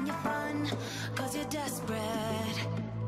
on your fun, cause you're desperate.